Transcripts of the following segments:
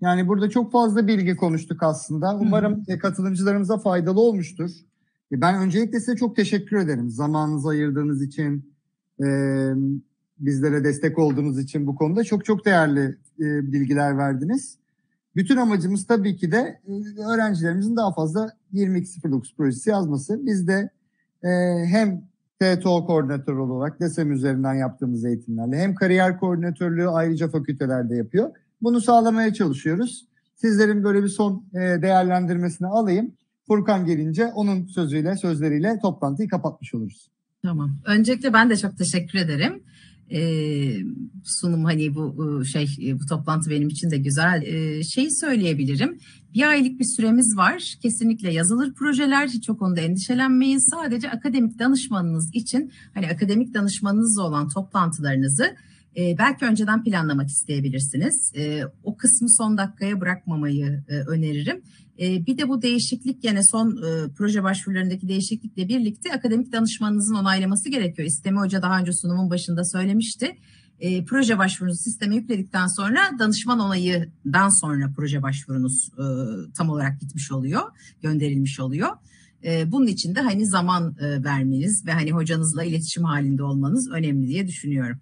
Yani burada çok fazla bilgi konuştuk aslında. Umarım e, katılımcılarımıza faydalı olmuştur. E, Ben öncelikle size çok teşekkür ederim. Zamanınızı ayırdığınız için, e, bizlere destek olduğunuz için bu konuda çok çok değerli e, bilgiler verdiniz. Bütün amacımız tabii ki de e, öğrencilerimizin daha fazla 2209 projesi yazması. Biz de e, hem TTO koordinatörü olarak DESEM üzerinden yaptığımız eğitimlerle hem kariyer koordinatörlüğü ayrıca fakültelerde yapıyor. Bunu sağlamaya çalışıyoruz. Sizlerin böyle bir son e, değerlendirmesini alayım. Furkan gelince onun sözüyle, sözleriyle toplantıyı kapatmış oluruz. Tamam. Öncelikle ben de çok teşekkür ederim. Ee, sunum hani bu e, şey e, bu toplantı benim için de güzel. Ee, şeyi söyleyebilirim. Bir aylık bir süremiz var. Kesinlikle yazılır projeler. Hiç o konuda endişelenmeyin. Sadece akademik danışmanınız için hani akademik danışmanınızla olan toplantılarınızı e, belki önceden planlamak isteyebilirsiniz. E, o kısmı son dakikaya bırakmamayı e, öneririm. E, bir de bu değişiklik gene son e, proje başvurularındaki değişiklikle birlikte akademik danışmanınızın onaylaması gerekiyor. İstemi Hoca daha önce sunumun başında söylemişti. E, proje başvurunuzu sisteme yükledikten sonra danışman onayından sonra proje başvurunuz e, tam olarak gitmiş oluyor, gönderilmiş oluyor. Bunun için de hani zaman e, vermeniz ve hani hocanızla iletişim halinde olmanız önemli diye düşünüyorum.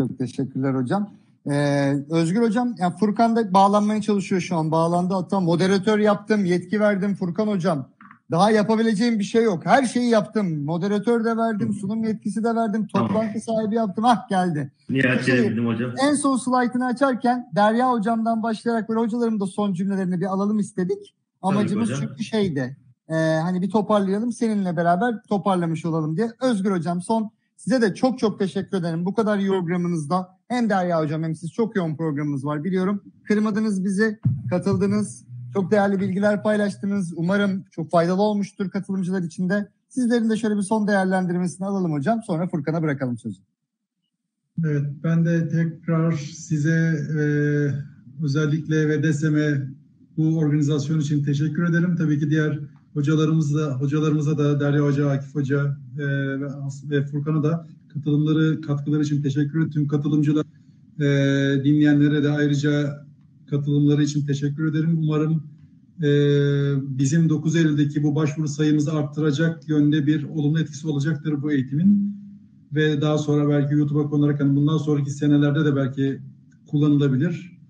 Çok teşekkürler hocam. Ee, Özgür hocam, yani Furkan da bağlanmaya çalışıyor şu an. Bağlandı hatta moderatör yaptım, yetki verdim Furkan hocam. Daha yapabileceğim bir şey yok. Her şeyi yaptım. Moderatör de verdim, sunum yetkisi de verdim, toplantı sahibi yaptım. Ah geldi. Nihayet gelebildim hocam. En son slaytını açarken Derya hocamdan başlayarak böyle hocalarım da son cümlelerini bir alalım istedik. Amacımız çünkü şeydi. e, hani bir toparlayalım seninle beraber toparlamış olalım diye. Özgür hocam son size de çok çok teşekkür ederim. Bu kadar programınızda hem Derya hocam hem siz çok yoğun programınız var biliyorum. Kırmadınız bizi, katıldınız. Çok değerli bilgiler paylaştınız. Umarım çok faydalı olmuştur katılımcılar için de. Sizlerin de şöyle bir son değerlendirmesini alalım hocam. Sonra Furkan'a bırakalım sözü. Evet, ben de tekrar size e, özellikle ve DESEM'e bu organizasyon için teşekkür ederim. Tabii ki diğer hocalarımız da, hocalarımıza da Derya Hoca, Akif Hoca e, ve, ve Furkan'a da katılımları, katkıları için teşekkür ederim. Tüm katılımcılar, e, dinleyenlere de ayrıca katılımları için teşekkür ederim. Umarım e, bizim 9 Eylül'deki bu başvuru sayımızı arttıracak yönde bir olumlu etkisi olacaktır bu eğitimin ve daha sonra belki YouTube'a konularak hani bundan sonraki senelerde de belki kullanılabilir.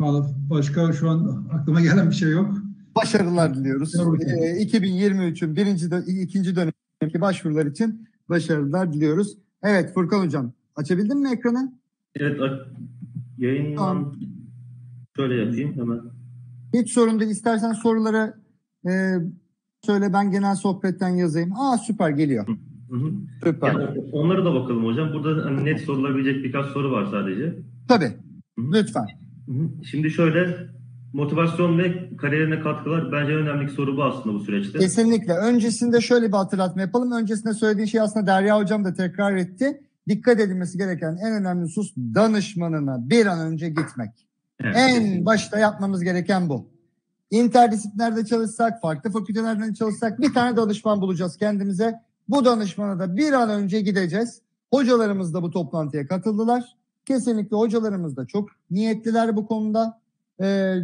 Valla başka şu an aklıma gelen bir şey yok. Başarılar diliyoruz. Ki. Ee, 2023'ün birinci dö- ikinci dönemdeki başvurular için başarılar diliyoruz. Evet Furkan hocam açabildin mi ekranı? Evet, a- yayından Tamam. şöyle yapayım hemen. Hiç sorun değil. İstersen soruları e, söyle ben genel sohbetten yazayım. Aa süper geliyor. Hı hı. Süper. Yani onlara da bakalım hocam. Burada hani net sorulabilecek birkaç soru var sadece. Tabii. Hı hı. Lütfen. Hı hı. Şimdi şöyle motivasyon ve kariyerine katkılar bence en önemli soru bu aslında bu süreçte. Kesinlikle. Öncesinde şöyle bir hatırlatma yapalım. Öncesinde söylediği şey aslında Derya Hocam da tekrar etti. Dikkat edilmesi gereken en önemli husus danışmanına bir an önce gitmek. Evet, En kesinlikle. başta yapmamız gereken bu. İnterdisiplerde çalışsak, farklı fakültelerden çalışsak bir tane danışman bulacağız kendimize. Bu danışmana da bir an önce gideceğiz. Hocalarımız da bu toplantıya katıldılar. Kesinlikle hocalarımız da çok niyetliler bu konuda. Ee,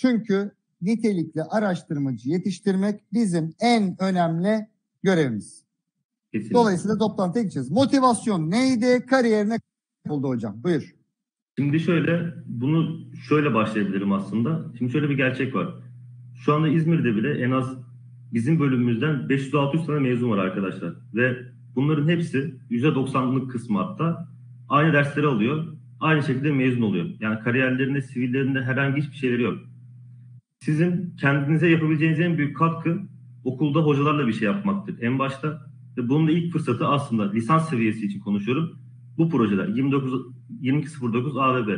çünkü nitelikli araştırmacı yetiştirmek bizim en önemli görevimiz. Kesinlikle. Dolayısıyla toplantıya gideceğiz. Motivasyon neydi? Kariyerine oldu hocam. Buyur. Şimdi şöyle, bunu şöyle başlayabilirim aslında. Şimdi şöyle bir gerçek var. Şu anda İzmir'de bile en az bizim bölümümüzden 500-600 tane mezun var arkadaşlar. Ve bunların hepsi %90'lık kısmı hatta aynı dersleri alıyor. Aynı şekilde mezun oluyor. Yani kariyerlerinde, sivillerinde herhangi hiçbir şeyleri yok. Sizin kendinize yapabileceğiniz en büyük katkı okulda hocalarla bir şey yapmaktır. En başta ve bunun da ilk fırsatı aslında lisans seviyesi için konuşuyorum. Bu projeler 29 2209 AVB.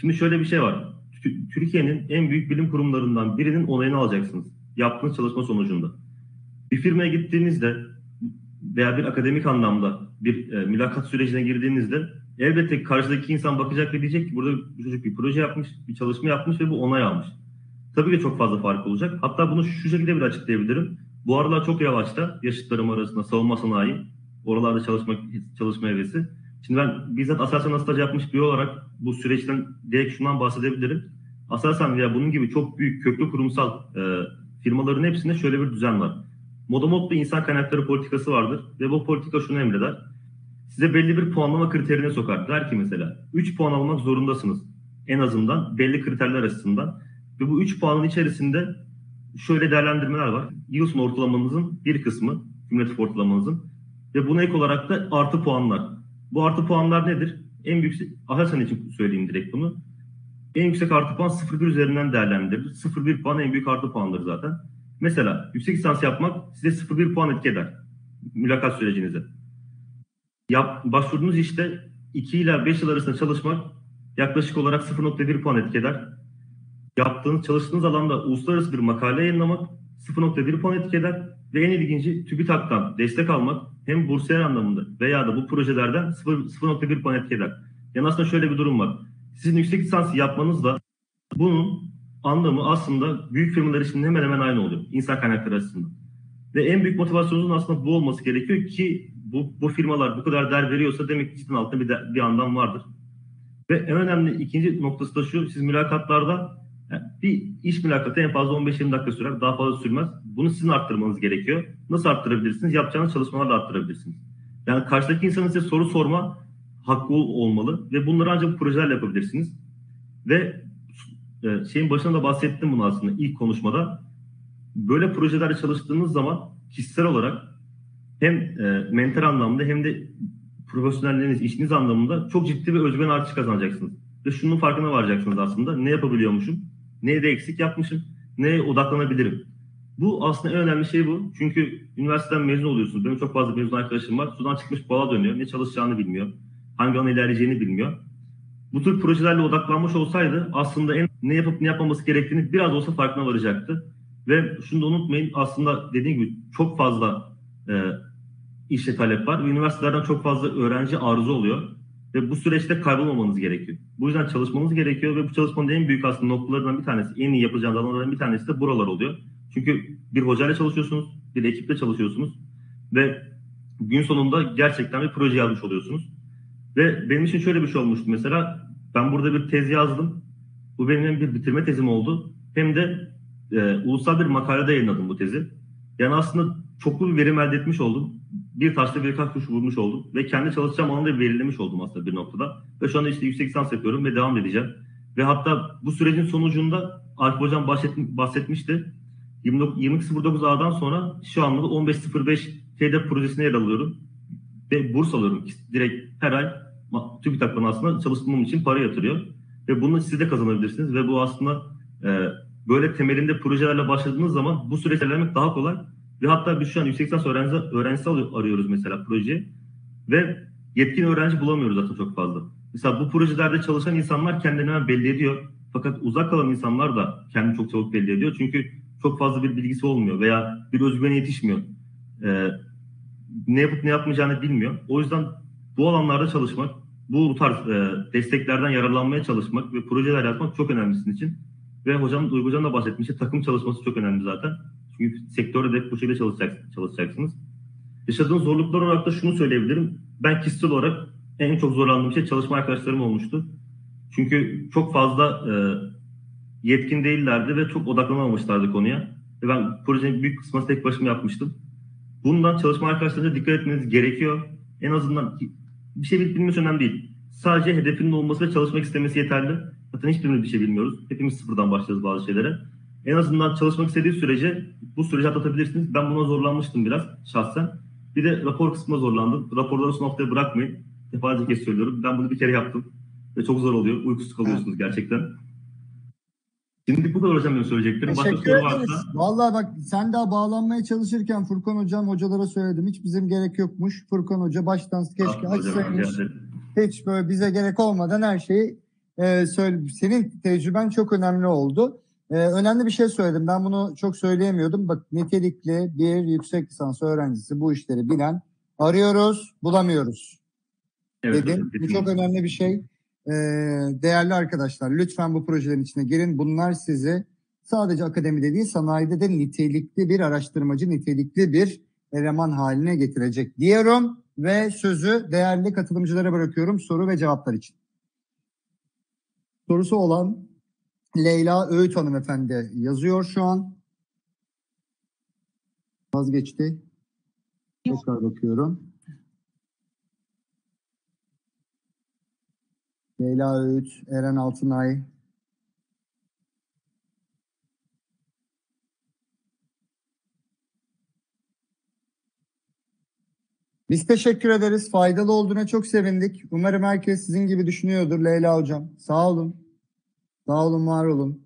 Şimdi şöyle bir şey var. Tü- Türkiye'nin en büyük bilim kurumlarından birinin onayını alacaksınız. Yaptığınız çalışma sonucunda. Bir firmaya gittiğinizde veya bir akademik anlamda bir e, mülakat sürecine girdiğinizde elbette karşıdaki insan bakacak ve diyecek ki burada bu çocuk bir proje yapmış, bir çalışma yapmış ve bu onay almış. Tabii ki çok fazla fark olacak. Hatta bunu şu şekilde bir açıklayabilirim. Bu aralar çok yavaşta yaşıtlarım arasında savunma sanayi, oralarda çalışmak çalışma hevesi. Şimdi ben bizzat Aselsan'da staj yapmış biri olarak bu süreçten direkt şundan bahsedebilirim. Aselsan veya bunun gibi çok büyük köklü kurumsal e, firmaların hepsinde şöyle bir düzen var. Modomot bir insan kaynakları politikası vardır ve bu politika şunu emreder. Size belli bir puanlama kriterine sokar. Der ki mesela 3 puan almak zorundasınız. En azından belli kriterler açısından. Ve bu 3 puanın içerisinde şöyle değerlendirmeler var. Yıl ortalamanızın bir kısmı, cumhuriyet ortalamanızın ve buna ek olarak da artı puanlar. Bu artı puanlar nedir? En büyük, Aselsan için söyleyeyim direkt bunu. En yüksek artı puan 0,1 üzerinden değerlendirilir. 0,1 puan en büyük artı puandır zaten. Mesela yüksek lisans yapmak size 0,1 puan etki eder. Mülakat sürecinize. Yap, başvurduğunuz işte 2 ile 5 yıl arasında çalışmak yaklaşık olarak 0,1 puan etki eder. Yaptığınız, çalıştığınız alanda uluslararası bir makale yayınlamak 0,1 puan etki eder. Ve en ilginci TÜBİTAK'tan destek almak hem bursiyer anlamında veya da bu projelerden 0,1 puan etki eder. Yani aslında şöyle bir durum var. Sizin yüksek lisans yapmanızla bunun anlamı aslında büyük firmalar için hemen hemen aynı oluyor. İnsan kaynakları açısından. Ve en büyük motivasyonunuzun aslında bu olması gerekiyor ki bu, bu firmalar bu kadar değer veriyorsa demek ki cidden altında bir, de, bir anlam vardır. Ve en önemli ikinci noktası da şu, siz mülakatlarda yani bir iş mülakatı en fazla 15-20 dakika sürer, daha fazla sürmez. Bunu sizin arttırmanız gerekiyor. Nasıl arttırabilirsiniz? Yapacağınız çalışmalarla arttırabilirsiniz. Yani karşıdaki insanın size soru sorma hakkı olmalı ve bunları ancak projelerle yapabilirsiniz. Ve e, şeyin başında da bahsettim bunu aslında ilk konuşmada. Böyle projelerde çalıştığınız zaman kişisel olarak hem e, mental anlamda hem de profesyonelliğiniz, işiniz anlamında çok ciddi bir özgüven artışı kazanacaksınız. Ve şunun farkına varacaksınız aslında. Ne yapabiliyormuşum? Neyde eksik yapmışım? Neye odaklanabilirim? Bu aslında en önemli şey bu. Çünkü üniversiteden mezun oluyorsunuz. Benim çok fazla mezun arkadaşım var. Sudan çıkmış bala dönüyor. Ne çalışacağını bilmiyor. Hangi alana ilerleyeceğini bilmiyor. Bu tür projelerle odaklanmış olsaydı aslında en ne yapıp ne yapmaması gerektiğini biraz olsa farkına varacaktı. Ve şunu da unutmayın aslında dediğim gibi çok fazla e, işe talep var. Ve üniversitelerden çok fazla öğrenci arzu oluyor. Ve bu süreçte kaybolmamanız gerekiyor. Bu yüzden çalışmanız gerekiyor ve bu çalışmanın en büyük aslında noktalarından bir tanesi, en iyi yapacağınız alanlardan bir tanesi de buralar oluyor. Çünkü bir hocayla çalışıyorsunuz, bir ekiple çalışıyorsunuz ve gün sonunda gerçekten bir proje yazmış oluyorsunuz. Ve benim için şöyle bir şey olmuştu mesela. Ben burada bir tez yazdım. Bu benim hem bir bitirme tezim oldu. Hem de e, ulusal bir makalede yayınladım bu tezi. Yani aslında çoklu bir verim elde etmiş oldum. Bir taşla birkaç kuş vurmuş oldum. Ve kendi çalışacağım alanda belirlemiş oldum aslında bir noktada. Ve şu anda işte yüksek lisans yapıyorum ve devam edeceğim. Ve hatta bu sürecin sonucunda Akif Hocam bahsetmişti. 22.09A'dan sonra şu anda da 15.05 TED projesine yer alıyorum. Ve burs alıyorum. Direkt her ay TÜBİTAK bana aslında çalışmam için para yatırıyor. Ve bunu siz de kazanabilirsiniz. Ve bu aslında e, böyle temelinde projelerle başladığınız zaman bu süreç daha kolay. Ve hatta biz şu an yüksek lisans öğrencisi, öğrencisi arıyoruz mesela projeyi. Ve yetkin öğrenci bulamıyoruz zaten çok fazla. Mesela bu projelerde çalışan insanlar kendilerini hemen belli ediyor. Fakat uzak kalan insanlar da kendini çok çabuk belli ediyor. Çünkü çok fazla bir bilgisi olmuyor veya bir özgüvene yetişmiyor. Ee, ne yapıp ne yapmayacağını bilmiyor. O yüzden bu alanlarda çalışmak, bu tarz e, desteklerden yararlanmaya çalışmak ve projeler yapmak çok önemli sizin için. Ve hocam Duygu Hocam da bahsetmişti. Takım çalışması çok önemli zaten. Sektörde de bu şekilde çalışacak, çalışacaksınız. Yaşadığınız zorluklar olarak da şunu söyleyebilirim. Ben kişisel olarak en çok zorlandığım şey çalışma arkadaşlarım olmuştu. Çünkü çok fazla e, yetkin değillerdi ve çok odaklanamamışlardı konuya. Ve ben projenin büyük kısmını tek başıma yapmıştım. Bundan çalışma arkadaşlarına dikkat etmeniz gerekiyor. En azından bir şey bilmesi önemli değil. Sadece hedefinin olması ve çalışmak istemesi yeterli. Zaten hiçbirimiz bir şey bilmiyoruz. Hepimiz sıfırdan başlayacağız bazı şeylere. En azından çalışmak istediği sürece bu süreci atlatabilirsiniz. Ben buna zorlanmıştım biraz şahsen. Bir de rapor kısmına zorlandım. Raporları son haftaya bırakmayın. Defalarca kez söylüyorum. Ben bunu bir kere yaptım. Ve çok zor oluyor. Uykusuz kalıyorsunuz evet. gerçekten. Şimdi bu kadar hocam benim söyleyeceklerim. Başka soru varsa. Valla bak sen daha bağlanmaya çalışırken Furkan hocam hocalara söyledim. Hiç bizim gerek yokmuş. Furkan hoca baştan keşke ah, açsaymış. Hiç böyle bize gerek olmadan her şeyi e, söyle. Senin tecrüben çok önemli oldu. E, önemli bir şey söyledim. Ben bunu çok söyleyemiyordum. Bak nitelikli bir yüksek lisans öğrencisi bu işleri bilen arıyoruz, bulamıyoruz. Evet, dedim. Bu çok önemli bir şey. Ee, değerli arkadaşlar lütfen bu projelerin içine girin. Bunlar sizi sadece akademide değil sanayide de nitelikli bir araştırmacı, nitelikli bir eleman haline getirecek diyorum ve sözü değerli katılımcılara bırakıyorum soru ve cevaplar için. Sorusu olan Leyla Öğüt hanımefendi yazıyor şu an. Vazgeçti. Tekrar bakıyorum. Leyla Öğüt, Eren Altınay. Biz teşekkür ederiz. Faydalı olduğuna çok sevindik. Umarım herkes sizin gibi düşünüyordur Leyla Hocam. Sağ olun. Sağ olun, var olun.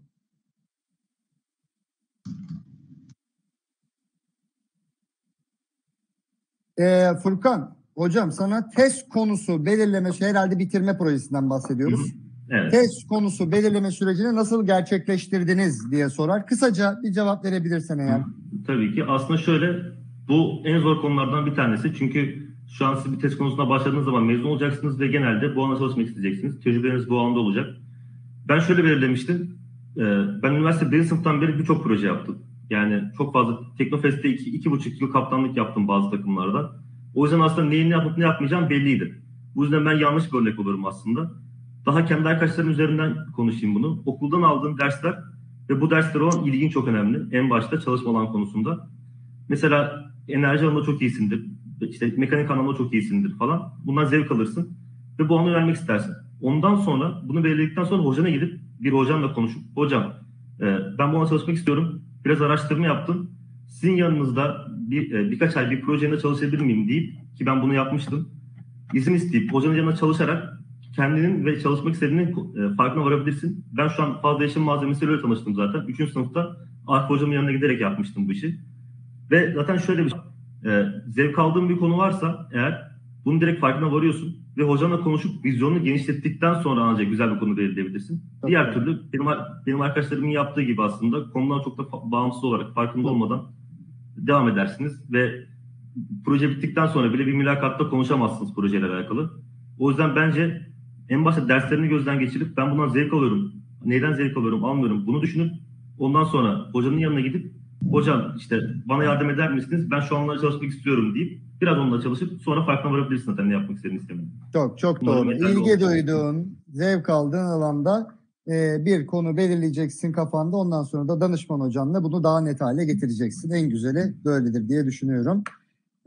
Ee, Furkan, hocam sana test konusu belirleme, şey, herhalde bitirme projesinden bahsediyoruz. Evet. Test konusu belirleme sürecini nasıl gerçekleştirdiniz diye sorar. Kısaca bir cevap verebilirsen eğer. Tabii ki. Aslında şöyle bu en zor konulardan bir tanesi. Çünkü şu an siz bir test konusuna başladığınız zaman mezun olacaksınız ve genelde bu alanda çalışmak isteyeceksiniz. Tecrübeleriniz bu alanda olacak. Ben şöyle belirlemiştim. Ee, Ben üniversite birinci sınıftan beri birçok proje yaptım. Yani çok fazla Teknofest'te iki, iki buçuk yıl kaptanlık yaptım bazı takımlarda. O yüzden aslında neyin ne yapıp ne yapmayacağım belliydi. Bu yüzden ben yanlış bir örnek olurum aslında. Daha kendi arkadaşlarım üzerinden konuşayım bunu. Okuldan aldığım dersler ve bu derslere olan ilgin çok önemli. En başta çalışma alan konusunda. Mesela enerji alanında çok iyisindir. İşte mekanik anlamda çok iyisindir falan. Bundan zevk alırsın ve bu anı vermek istersin. Ondan sonra bunu belirledikten sonra hocana gidip bir hocamla konuşup hocam e, ben bu alanda çalışmak istiyorum. Biraz araştırma yaptım. Sizin yanınızda bir, e, birkaç ay bir projede çalışabilir miyim deyip ki ben bunu yapmıştım. İzin isteyip hocanın yanında çalışarak kendinin ve çalışmak istediğinin e, farkına varabilirsin. Ben şu an fazla yaşam malzemesiyle öyle tanıştım zaten. Üçüncü sınıfta Arif hocamın yanına giderek yapmıştım bu işi. Ve zaten şöyle bir şey. E, zevk aldığın bir konu varsa eğer bunun direkt farkına varıyorsun ve hocanla konuşup vizyonunu genişlettikten sonra ancak güzel bir konu belirleyebilirsin. Çok Diğer türlü benim, benim arkadaşlarımın yaptığı gibi aslında konudan çok da bağımsız olarak farkında olmadan devam edersiniz ve proje bittikten sonra bile bir mülakatta konuşamazsınız projeyle alakalı. O yüzden bence en başta derslerini gözden geçirip ben bundan zevk alıyorum. Neyden zevk alıyorum, almıyorum. Bunu düşünüp ondan sonra hocanın yanına gidip hocam işte bana yardım eder misiniz? Ben şu anlarda çalışmak istiyorum deyip biraz onunla çalışıp sonra farkına varabilirsin zaten ne yapmak istediğini istemeni. Çok çok Umarım doğru. İlgi duyduğun, zevk aldığın alanda e, bir konu belirleyeceksin kafanda. Ondan sonra da danışman hocanla bunu daha net hale getireceksin. En güzeli böyledir diye düşünüyorum.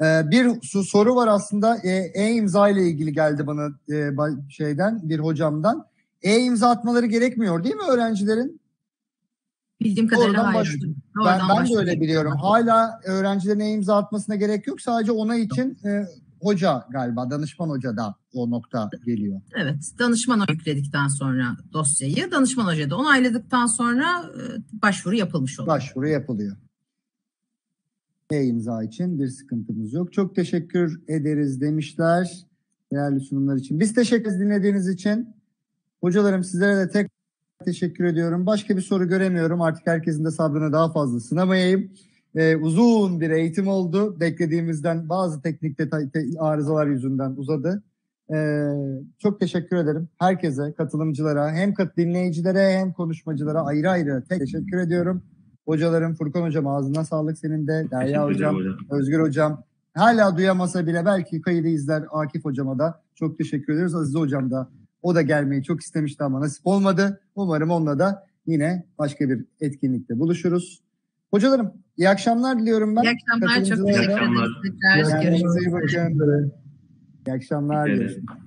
E, bir soru var aslında e, e-imza ile ilgili geldi bana e, ba- şeyden bir hocamdan. E-imza atmaları gerekmiyor değil mi öğrencilerin? Bildiğim kadarıyla Oradan hayır. Ben, ben de öyle biliyorum. Hala öğrencilerin e-imza atmasına gerek yok. Sadece ona için e, hoca galiba, danışman hoca da o nokta geliyor. Evet, danışman yükledikten sonra dosyayı, danışman hoca da onayladıktan sonra e, başvuru yapılmış oluyor. başvuru yapılıyor. E-imza için bir sıkıntımız yok. Çok teşekkür ederiz demişler değerli sunumlar için. Biz teşekkür ederiz dinlediğiniz için. Hocalarım sizlere de tek teşekkür ediyorum. Başka bir soru göremiyorum. Artık herkesin de sabrını daha fazla sınamayayım. Ee, uzun bir eğitim oldu. Beklediğimizden bazı teknik detay, te- arızalar yüzünden uzadı. Ee, çok teşekkür ederim herkese, katılımcılara, hem kat dinleyicilere hem konuşmacılara ayrı ayrı tek teşekkür ediyorum. Hocalarım Furkan Hocam ağzına sağlık senin de. Derya Hocam, hocam. Özgür Hocam. Hala duyamasa bile belki kaydı izler Akif Hocama da çok teşekkür ediyoruz. Aziz Hocam da o da gelmeyi çok istemişti ama nasip olmadı. Umarım onunla da yine başka bir etkinlikte buluşuruz. Hocalarım iyi akşamlar diliyorum ben. İyi akşamlar, çok teşekkür ederiz. İyi üzere. İyi akşamlar. Görüşürüz. ederim.